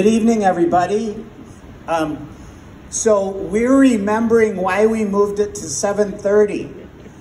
Good evening, everybody. Um, so we're remembering why we moved it to 7:30,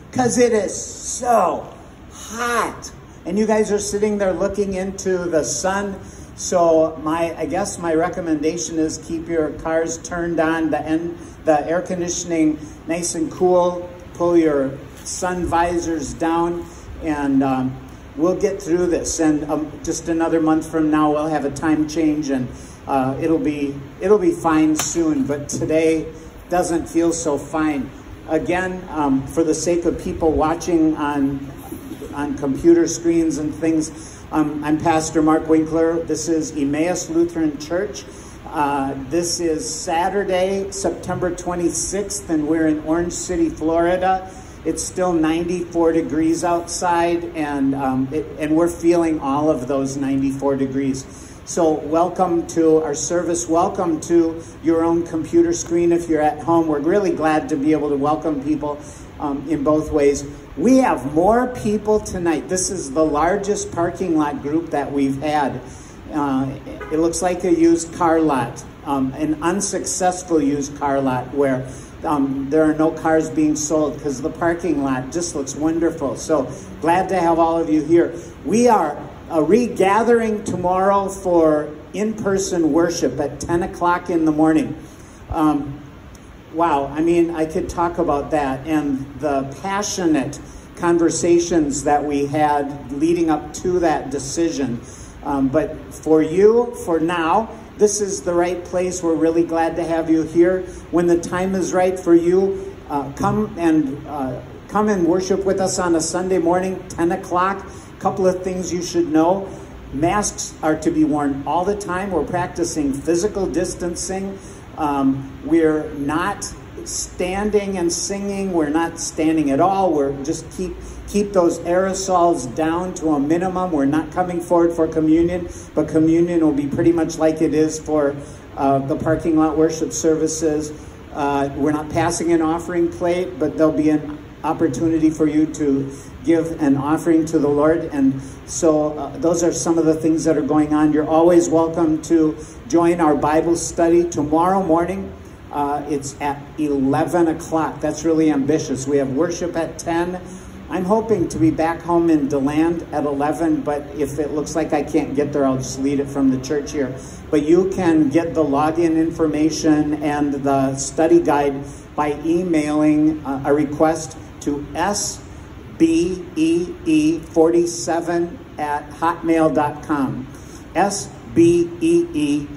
because it is so hot, and you guys are sitting there looking into the sun. So my, I guess my recommendation is keep your cars turned on, the end, the air conditioning nice and cool. Pull your sun visors down, and um, we'll get through this. And um, just another month from now, we'll have a time change, and uh, it'll be it'll be fine soon. But today doesn't feel so fine. Again, um, for the sake of people watching on on computer screens and things, um, I'm Pastor Mark Winkler. This is Emmaus Lutheran Church. Uh, this is Saturday, September 26th, and we're in Orange City, Florida. It's still 94 degrees outside, and um, it, and we're feeling all of those 94 degrees. So welcome to our service. Welcome to your own computer screen if you're at home. We're really glad to be able to welcome people um, in both ways. We have more people tonight. This is the largest parking lot group that we've had. Uh, it looks like a used car lot, um, an unsuccessful used car lot where um, there are no cars being sold because the parking lot just looks wonderful. So glad to have all of you here. We are uh, regathering tomorrow for in person worship at 10 o'clock in the morning. Um, wow, I mean, I could talk about that and the passionate conversations that we had leading up to that decision. Um, but for you, for now, this is the right place. We're really glad to have you here. When the time is right for you, uh, come and uh, come and worship with us on a Sunday morning, 10 o'clock. Couple of things you should know. Masks are to be worn all the time. We're practicing physical distancing. Um, we're not standing and singing. We're not standing at all. We're just keep keep those aerosols down to a minimum. We're not coming forward for communion, but communion will be pretty much like it is for uh, the parking lot worship services. Uh, we're not passing an offering plate, but there'll be an opportunity for you to give an offering to the Lord. And so, uh, those are some of the things that are going on. You're always welcome to join our Bible study tomorrow morning. Uh, it's at 11 o'clock. That's really ambitious. We have worship at 10. I'm hoping to be back home in DeLand at 11, but if it looks like I can't get there, I'll just lead it from the church here. But you can get the login information and the study guide by emailing uh, a request to sbee47 at hotmail.com. sbee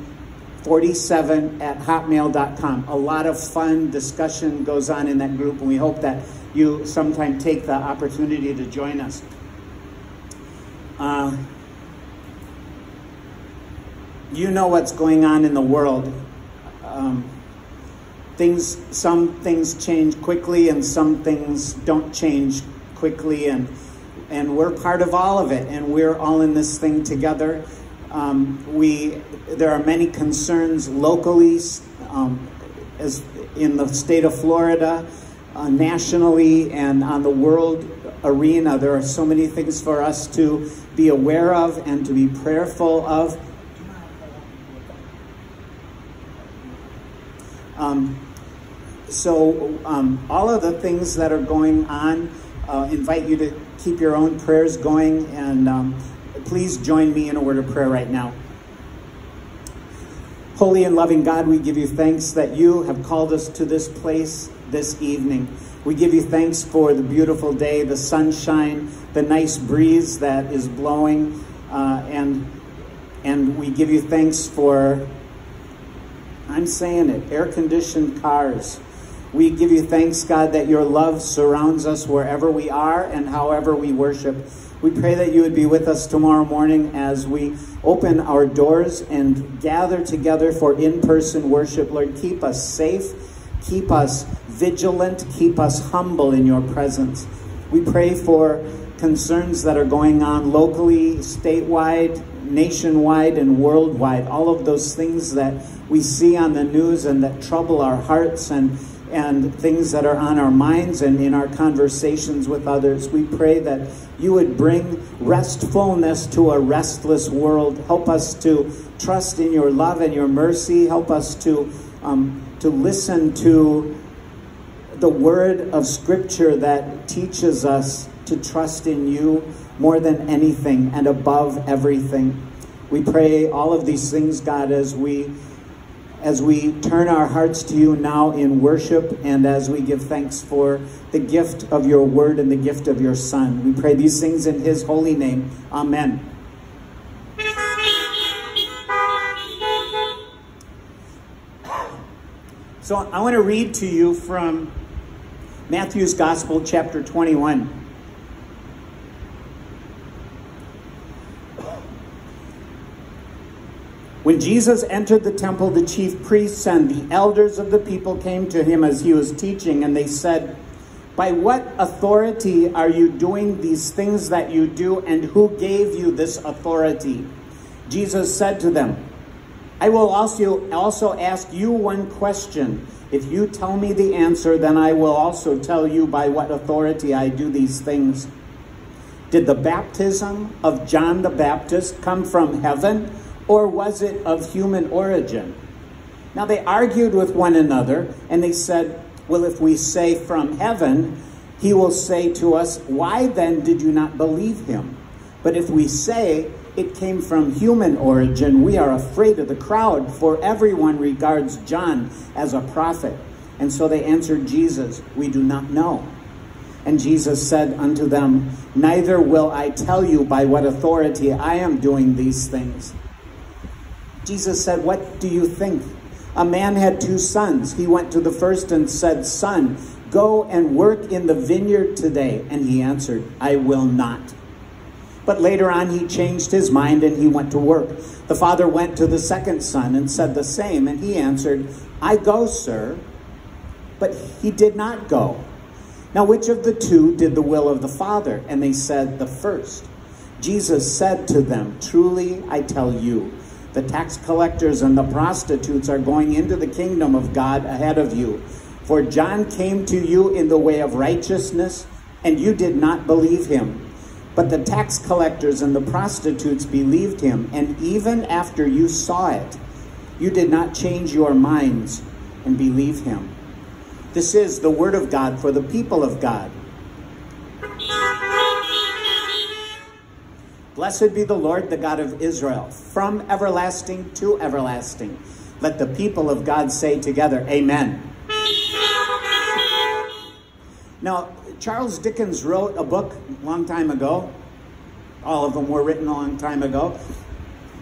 47 at hotmail.com. A lot of fun discussion goes on in that group, and we hope that you sometime take the opportunity to join us. Uh, you know what's going on in the world. Um, things, some things change quickly, and some things don't change quickly, and and we're part of all of it, and we're all in this thing together. Um, we there are many concerns locally, um, as in the state of Florida uh, nationally and on the world arena. There are so many things for us to be aware of and to be prayerful of. Um, so, um, all of the things that are going on, uh, invite you to keep your own prayers going, and um, please join me in a word of prayer right now. Holy and loving God, we give you thanks that you have called us to this place this evening. We give you thanks for the beautiful day, the sunshine, the nice breeze that is blowing, uh, and and we give you thanks for. I'm saying it, air-conditioned cars. We give you thanks, God, that your love surrounds us wherever we are and however we worship. We pray that you would be with us tomorrow morning as we open our doors and gather together for in person worship. Lord, keep us safe, keep us vigilant, keep us humble in your presence. We pray for concerns that are going on locally, statewide, nationwide, and worldwide. All of those things that we see on the news and that trouble our hearts and and things that are on our minds and in our conversations with others. We pray that you would bring restfulness to a restless world. Help us to trust in your love and your mercy. Help us to, um, to listen to the word of Scripture that teaches us to trust in you more than anything and above everything. We pray all of these things, God, as we as we turn our hearts to you now in worship and as we give thanks for the gift of your word and the gift of your son. We pray these things in his holy name. Amen. So I want to read to you from Matthew's Gospel, chapter 21. When Jesus entered the temple, the chief priests and the elders of the people came to him as he was teaching, and they said, By what authority are you doing these things that you do, and who gave you this authority? Jesus said to them, I will also, also ask you one question. If you tell me the answer, then I will also tell you by what authority I do these things. Did the baptism of John the Baptist come from heaven? Or was it of human origin? Now they argued with one another, and they said, Well, if we say from heaven, he will say to us, Why then did you not believe him? But if we say it came from human origin, we are afraid of the crowd, for everyone regards John as a prophet. And so they answered Jesus, We do not know. And Jesus said unto them, Neither will I tell you by what authority I am doing these things. Jesus said, What do you think? A man had two sons. He went to the first and said, Son, go and work in the vineyard today. And he answered, I will not. But later on, he changed his mind and he went to work. The father went to the second son and said the same. And he answered, I go, sir. But he did not go. Now, which of the two did the will of the father? And they said, The first. Jesus said to them, Truly I tell you, the tax collectors and the prostitutes are going into the kingdom of God ahead of you. For John came to you in the way of righteousness, and you did not believe him. But the tax collectors and the prostitutes believed him, and even after you saw it, you did not change your minds and believe him. This is the word of God for the people of God. Blessed be the Lord, the God of Israel, from everlasting to everlasting. Let the people of God say together, Amen. Now, Charles Dickens wrote a book a long time ago. All of them were written a long time ago.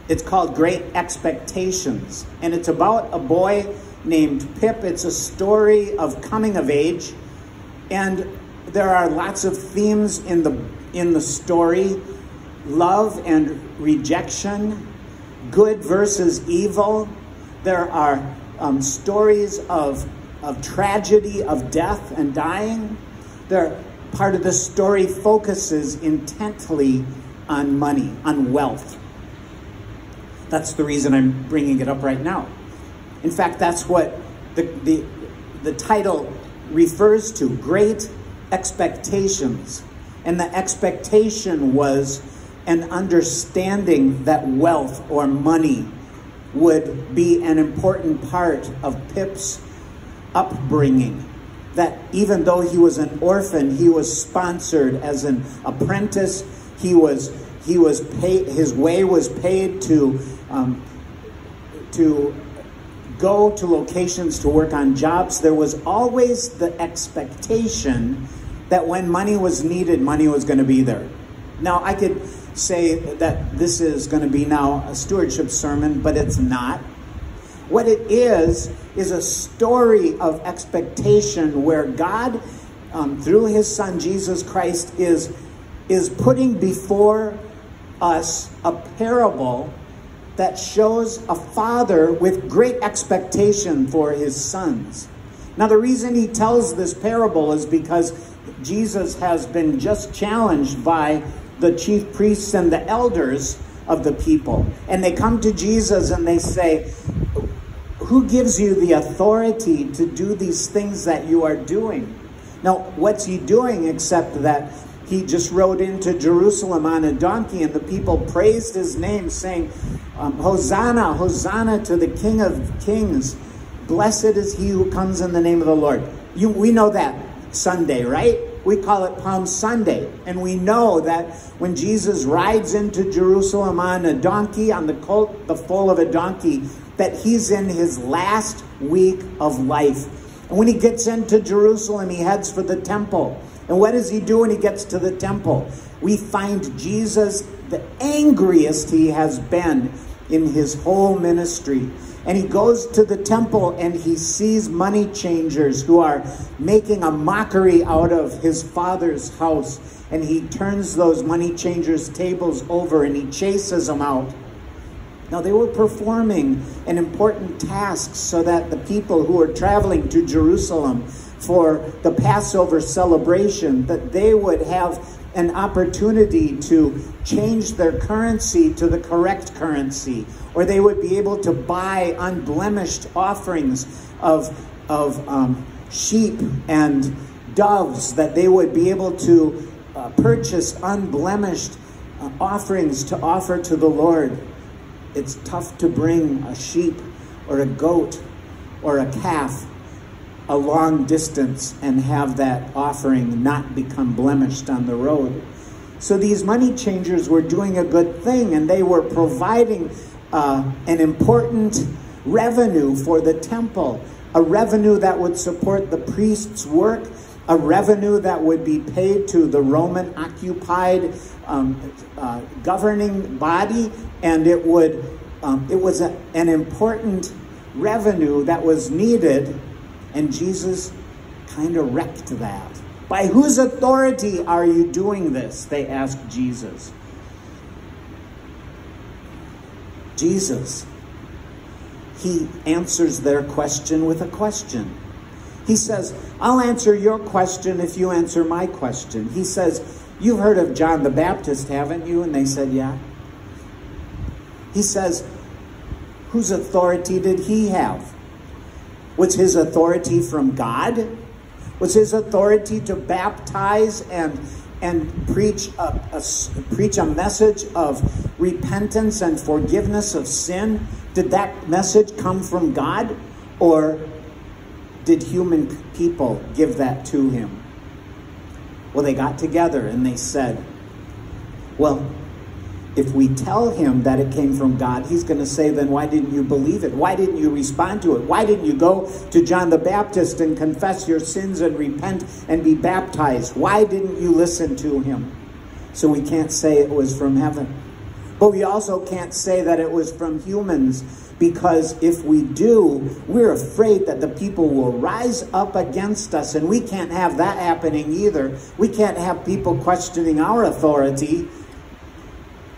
It's called Great Expectations, and it's about a boy named Pip. It's a story of coming of age, and there are lots of themes in the in the story love and rejection, good versus evil. There are um, stories of, of tragedy, of death and dying. There, part of the story focuses intently on money, on wealth. That's the reason I'm bringing it up right now. In fact, that's what the, the, the title refers to great expectations. And the expectation was an understanding that wealth or money would be an important part of Pip's upbringing. That even though he was an orphan, he was sponsored as an apprentice. He was he was paid. His way was paid to um, to go to locations to work on jobs. There was always the expectation that when money was needed, money was going to be there. Now I could say that this is going to be now a stewardship sermon, but it's not. What it is, is a story of expectation where God, um, through his son Jesus Christ, is, is putting before us a parable that shows a father with great expectation for his sons. Now, the reason he tells this parable is because Jesus has been just challenged by the chief priests and the elders of the people. And they come to Jesus and they say, who gives you the authority to do these things that you are doing? Now, what's he doing except that he just rode into Jerusalem on a donkey and the people praised his name, saying, um, Hosanna, Hosanna to the King of Kings. Blessed is he who comes in the name of the Lord. You, we know that Sunday, right? We call it Palm Sunday. And we know that when Jesus rides into Jerusalem on a donkey, on the colt, the foal of a donkey, that he's in his last week of life. And when he gets into Jerusalem, he heads for the temple. And what does he do when he gets to the temple? We find Jesus the angriest he has been in his whole ministry. And he goes to the temple and he sees money changers who are making a mockery out of his father's house. And he turns those money changers' tables over and he chases them out. Now, they were performing an important task so that the people who were traveling to Jerusalem for the Passover celebration, that they would have an opportunity to change their currency to the correct currency, or they would be able to buy unblemished offerings of, of um, sheep and doves, that they would be able to uh, purchase unblemished uh, offerings to offer to the Lord. It's tough to bring a sheep or a goat or a calf a long distance and have that offering not become blemished on the road. So these money changers were doing a good thing and they were providing uh, an important revenue for the temple, a revenue that would support the priest's work, a revenue that would be paid to the Roman occupied um, uh, governing body, and it would um, it was a, an important revenue that was needed and Jesus kind of wrecked that. By whose authority are you doing this? They asked Jesus. Jesus, he answers their question with a question. He says, I'll answer your question if you answer my question. He says, You've heard of John the Baptist, haven't you? And they said, Yeah. He says, Whose authority did he have? Was his authority from God? Was his authority to baptize and and preach a, a, preach a message of repentance and forgiveness of sin? Did that message come from God, or did human people give that to him? Well, they got together and they said, "Well, if we tell him that it came from God, he's going to say, then why didn't you believe it? Why didn't you respond to it? Why didn't you go to John the Baptist and confess your sins and repent and be baptized? Why didn't you listen to him? So we can't say it was from heaven. But we also can't say that it was from humans because if we do, we're afraid that the people will rise up against us, and we can't have that happening either. We can't have people questioning our authority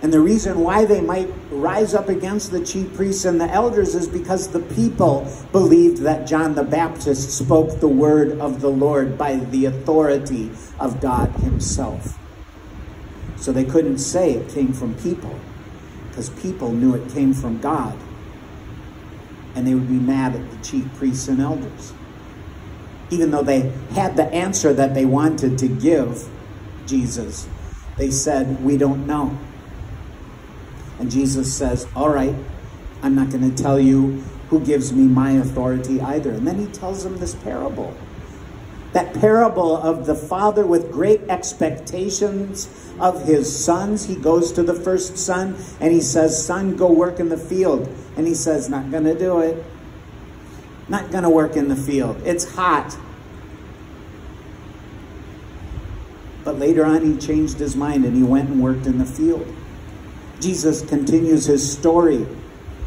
and the reason why they might rise up against the chief priests and the elders is because the people believed that John the Baptist spoke the word of the Lord by the authority of God Himself. So they couldn't say it came from people because people knew it came from God. And they would be mad at the chief priests and elders. Even though they had the answer that they wanted to give Jesus, they said, We don't know. And Jesus says, All right, I'm not going to tell you who gives me my authority either. And then he tells them this parable. That parable of the father with great expectations of his sons. He goes to the first son and he says, Son, go work in the field. And he says, Not going to do it. Not going to work in the field. It's hot. But later on, he changed his mind and he went and worked in the field. Jesus continues his story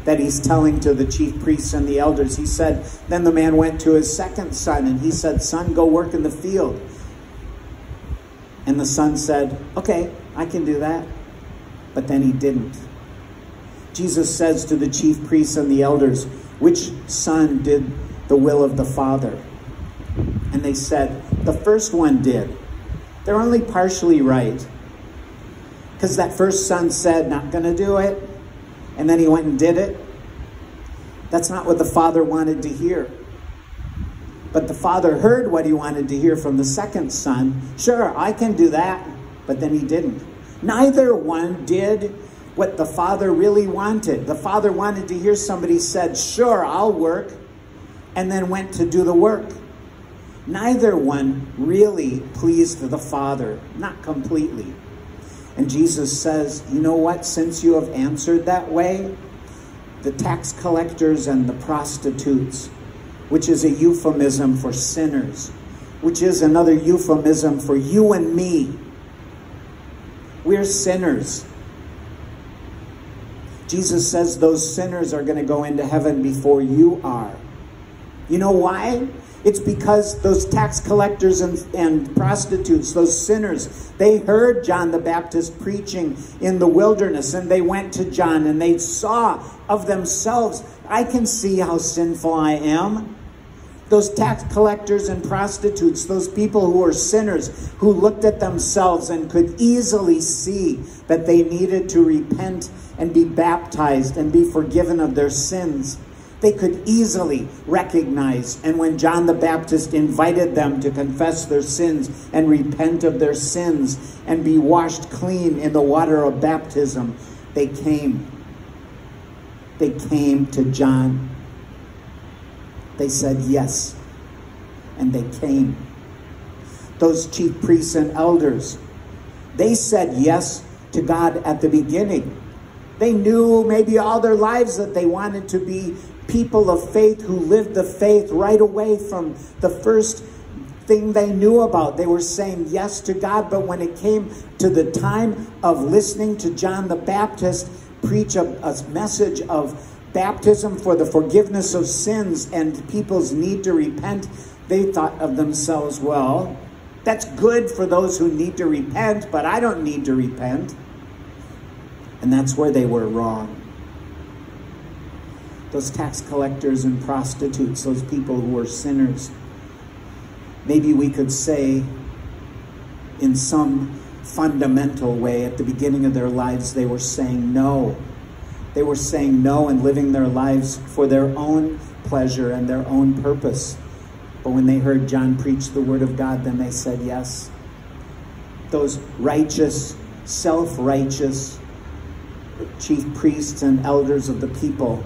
that he's telling to the chief priests and the elders. He said, Then the man went to his second son and he said, Son, go work in the field. And the son said, Okay, I can do that. But then he didn't. Jesus says to the chief priests and the elders, Which son did the will of the Father? And they said, The first one did. They're only partially right. Because that first son said, not going to do it. And then he went and did it. That's not what the father wanted to hear. But the father heard what he wanted to hear from the second son. Sure, I can do that. But then he didn't. Neither one did what the father really wanted. The father wanted to hear somebody said, Sure, I'll work, and then went to do the work. Neither one really pleased the father, not completely. And Jesus says, You know what? Since you have answered that way, the tax collectors and the prostitutes, which is a euphemism for sinners, which is another euphemism for you and me. We're sinners. Jesus says those sinners are going to go into heaven before you are. You know why? It's because those tax collectors and, and prostitutes, those sinners, they heard John the Baptist preaching in the wilderness and they went to John and they saw of themselves, I can see how sinful I am. Those tax collectors and prostitutes, those people who were sinners, who looked at themselves and could easily see that they needed to repent and be baptized and be forgiven of their sins. They could easily recognize, and when John the Baptist invited them to confess their sins and repent of their sins and be washed clean in the water of baptism, they came. They came to John. They said yes, and they came. Those chief priests and elders, they said yes to God at the beginning. They knew maybe all their lives that they wanted to be people of faith who lived the faith right away from the first thing they knew about. They were saying yes to God, but when it came to the time of listening to John the Baptist preach a, a message of baptism for the forgiveness of sins and people's need to repent, they thought of themselves, well, that's good for those who need to repent, but I don't need to repent. And that's where they were wrong. Those tax collectors and prostitutes, those people who were sinners. Maybe we could say, in some fundamental way, at the beginning of their lives, they were saying no. They were saying no and living their lives for their own pleasure and their own purpose. But when they heard John preach the word of God, then they said yes. Those righteous, self righteous, chief priests and elders of the people.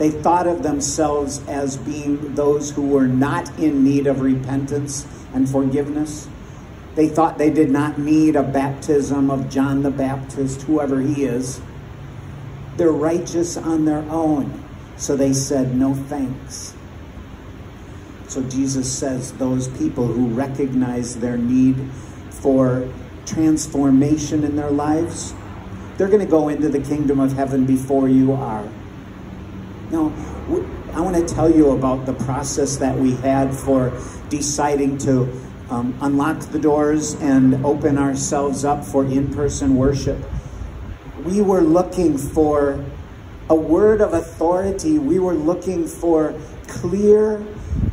They thought of themselves as being those who were not in need of repentance and forgiveness. They thought they did not need a baptism of John the Baptist, whoever he is. They're righteous on their own. So they said, no thanks. So Jesus says those people who recognize their need for transformation in their lives, they're going to go into the kingdom of heaven before you are. Now, I want to tell you about the process that we had for deciding to um, unlock the doors and open ourselves up for in person worship. We were looking for a word of authority. We were looking for clear,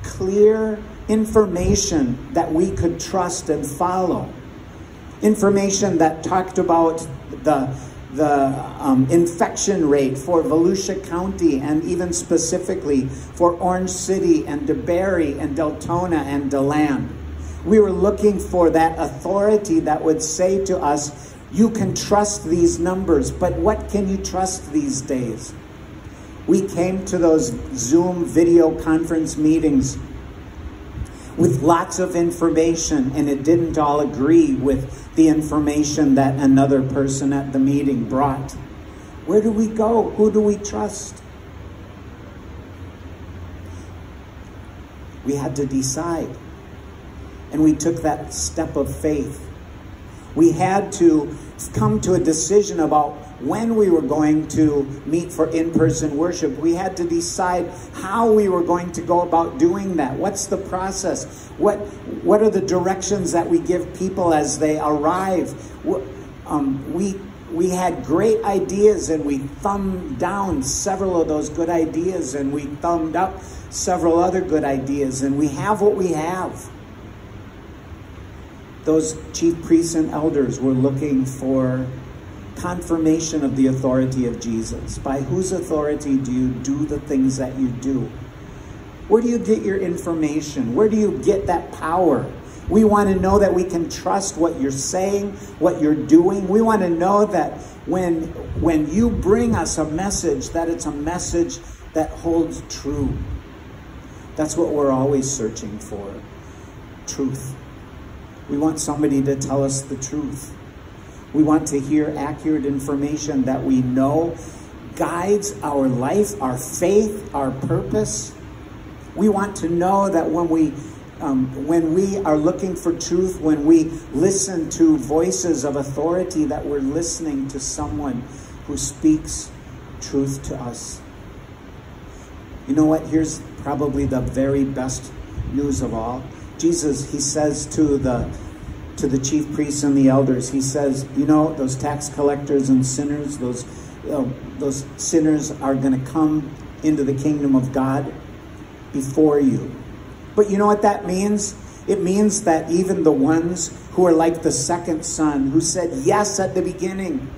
clear information that we could trust and follow. Information that talked about the the um, infection rate for Volusia County and even specifically for Orange City and DeBary and Deltona and DeLand. We were looking for that authority that would say to us, you can trust these numbers, but what can you trust these days? We came to those Zoom video conference meetings with lots of information, and it didn't all agree with the information that another person at the meeting brought. Where do we go? Who do we trust? We had to decide. And we took that step of faith. We had to come to a decision about when we were going to meet for in person worship. We had to decide how we were going to go about doing that. What's the process? What, what are the directions that we give people as they arrive? Um, we, we had great ideas and we thumbed down several of those good ideas and we thumbed up several other good ideas and we have what we have. Those chief priests and elders were looking for confirmation of the authority of Jesus. By whose authority do you do the things that you do? Where do you get your information? Where do you get that power? We want to know that we can trust what you're saying, what you're doing. We want to know that when when you bring us a message that it's a message that holds true. That's what we're always searching for. Truth. We want somebody to tell us the truth. We want to hear accurate information that we know guides our life, our faith, our purpose. We want to know that when we um, when we are looking for truth, when we listen to voices of authority, that we're listening to someone who speaks truth to us. You know what? Here's probably the very best news of all. Jesus, he says to the to the chief priests and the elders, he says, you know, those tax collectors and sinners, those you know, those sinners are going to come into the kingdom of God before you. But you know what that means? It means that even the ones who are like the second son, who said yes at the beginning,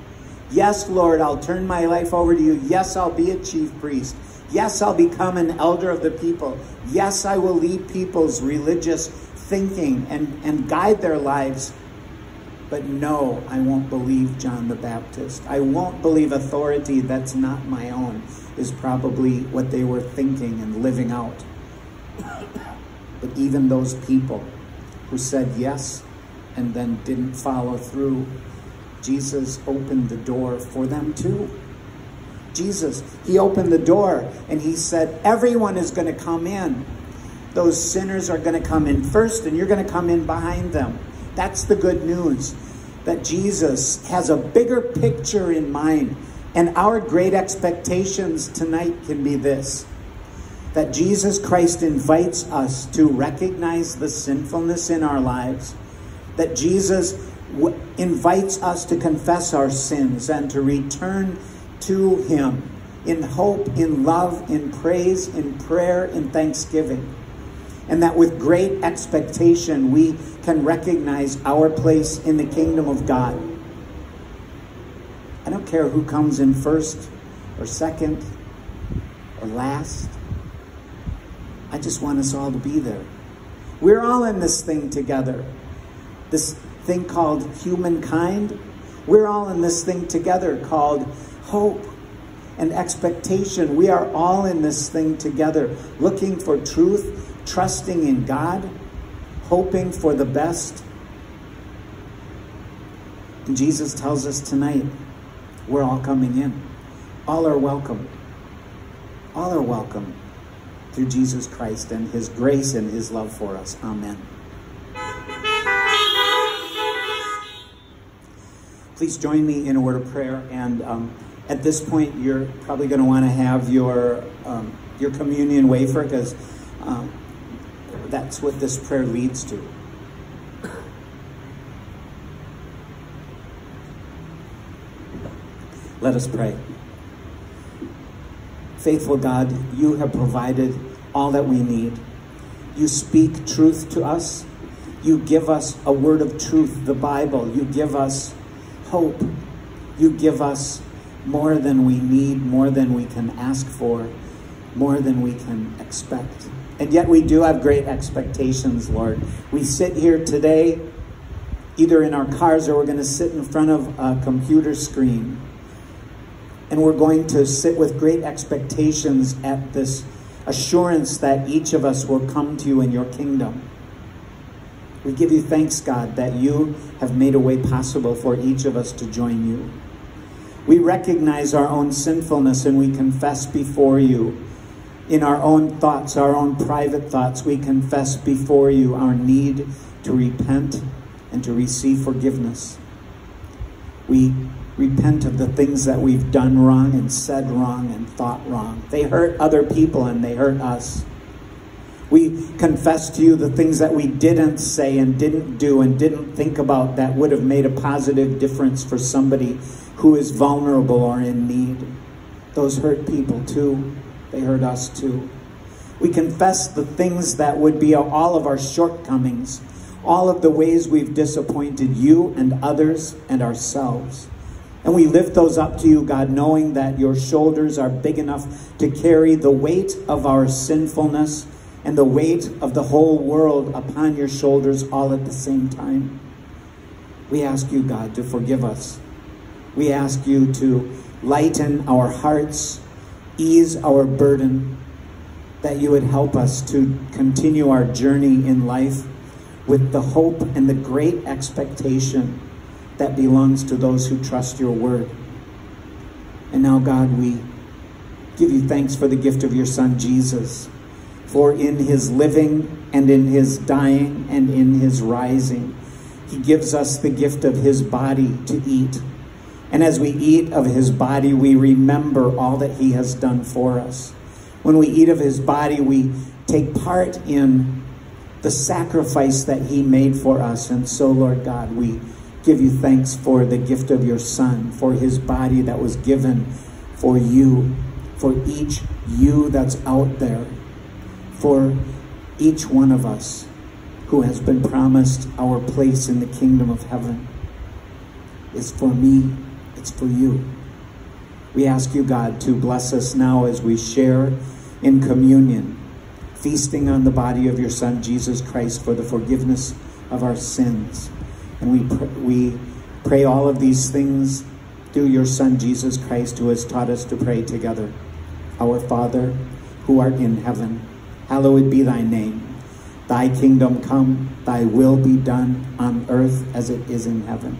yes, Lord, I'll turn my life over to you. Yes, I'll be a chief priest. Yes, I'll become an elder of the people. Yes, I will lead people's religious thinking and, and guide their lives. But no, I won't believe John the Baptist. I won't believe authority that's not my own, is probably what they were thinking and living out. But even those people who said yes and then didn't follow through, Jesus opened the door for them too. Jesus, he opened the door and he said, Everyone is going to come in. Those sinners are going to come in first and you're going to come in behind them. That's the good news that Jesus has a bigger picture in mind. And our great expectations tonight can be this that Jesus Christ invites us to recognize the sinfulness in our lives, that Jesus invites us to confess our sins and to return to Him in hope, in love, in praise, in prayer, in thanksgiving. And that with great expectation, we can recognize our place in the kingdom of God. I don't care who comes in first or second or last. I just want us all to be there. We're all in this thing together. This thing called humankind. We're all in this thing together called hope and expectation. We are all in this thing together, looking for truth, trusting in God, hoping for the best. And Jesus tells us tonight, we're all coming in. All are welcome. All are welcome through Jesus Christ and his grace and his love for us. Amen. Please join me in a word of prayer. And um, at this point, you're probably going to want to have your, um, your communion wafer because um, that's what this prayer leads to. Let us pray. Faithful God, you have provided all that we need. You speak truth to us. You give us a word of truth, the Bible. You give us hope. You give us more than we need, more than we can ask for, more than we can expect. And yet we do have great expectations, Lord. We sit here today, either in our cars or we're going to sit in front of a computer screen and we're going to sit with great expectations at this assurance that each of us will come to you in your kingdom. We give you thanks, God, that you have made a way possible for each of us to join you. We recognize our own sinfulness and we confess before you. In our own thoughts, our own private thoughts, we confess before you our need to repent and to receive forgiveness. We repent of the things that we've done wrong and said wrong and thought wrong. They hurt other people and they hurt us. We confess to you the things that we didn't say and didn't do and didn't think about that would have made a positive difference for somebody who is vulnerable or in need. Those hurt people too. They hurt us too. We confess the things that would be all of our shortcomings, all of the ways we've disappointed you and others and ourselves. And we lift those up to you, God, knowing that your shoulders are big enough to carry the weight of our sinfulness and the weight of the whole world upon your shoulders all at the same time. We ask you, God, to forgive us. We ask you to lighten our hearts, ease our burden, that you would help us to continue our journey in life with the hope and the great expectation that belongs to those who trust your word. And now, God, we give you thanks for the gift of your Son, Jesus, for in his living and in his dying and in his rising, he gives us the gift of his body to eat. And as we eat of his body, we remember all that he has done for us. When we eat of his body, we take part in the sacrifice that he made for us. And so, Lord God, we give you thanks for the gift of your son, for his body that was given for you, for each you that's out there, for each one of us who has been promised our place in the kingdom of heaven. It's for me, for you. We ask you, God, to bless us now as we share in communion, feasting on the body of your Son, Jesus Christ, for the forgiveness of our sins. And we, pr- we pray all of these things through your Son, Jesus Christ, who has taught us to pray together. Our Father, who art in heaven, hallowed be thy name. Thy kingdom come, thy will be done on earth as it is in heaven.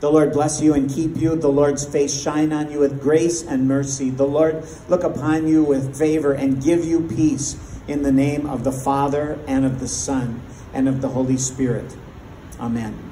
The Lord bless you and keep you. The Lord's face shine on you with grace and mercy. The Lord look upon you with favor and give you peace in the name of the Father and of the Son and of the Holy Spirit. Amen.